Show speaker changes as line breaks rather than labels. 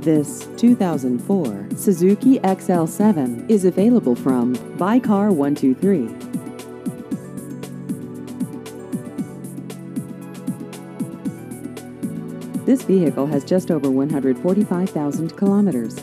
This 2004 Suzuki XL7 is available from Buy Car 123. This vehicle has just over 145,000 kilometers.